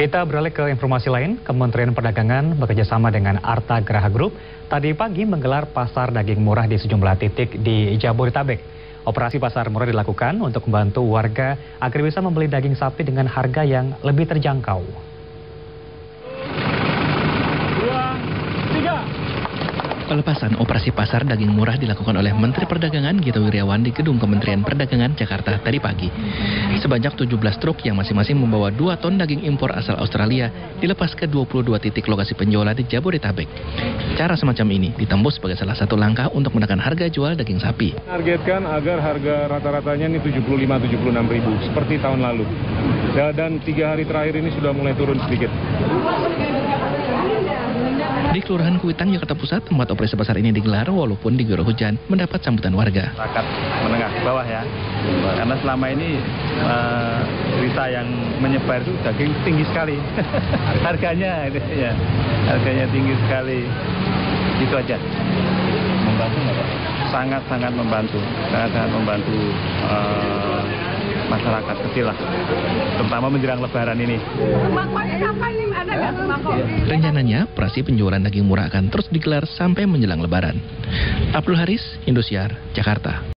Kita beralih ke informasi lain, Kementerian Perdagangan bekerjasama dengan Arta Graha Group tadi pagi menggelar pasar daging murah di sejumlah titik di Jabodetabek. Operasi pasar murah dilakukan untuk membantu warga agar bisa membeli daging sapi dengan harga yang lebih terjangkau. Pelepasan operasi pasar daging murah dilakukan oleh Menteri Perdagangan Gita Wirjawan di Gedung Kementerian Perdagangan Jakarta tadi pagi. Sebanyak 17 truk yang masing-masing membawa 2 ton daging impor asal Australia dilepas ke 22 titik lokasi penjualan di Jabodetabek. Cara semacam ini ditembus sebagai salah satu langkah untuk menekan harga jual daging sapi. Targetkan agar harga rata-ratanya ini 75-76 ribu seperti tahun lalu. Dan tiga hari terakhir ini sudah mulai turun sedikit. Di Kelurahan Kuitang, Jakarta Pusat, tempat operasi pasar ini digelar walaupun diguyur hujan mendapat sambutan warga. Masyarakat menengah ke bawah ya, karena selama ini uh, berita yang menyebar itu daging tinggi sekali, harganya ya, harganya tinggi sekali, itu aja. Membantu nggak Pak? Sangat-sangat membantu, sangat-sangat membantu uh, masyarakat kecil lah, terutama menjelang Lebaran ini. Rencananya, operasi penjualan daging murah akan terus digelar sampai menjelang Lebaran. Abdul Haris, Indosiar, Jakarta.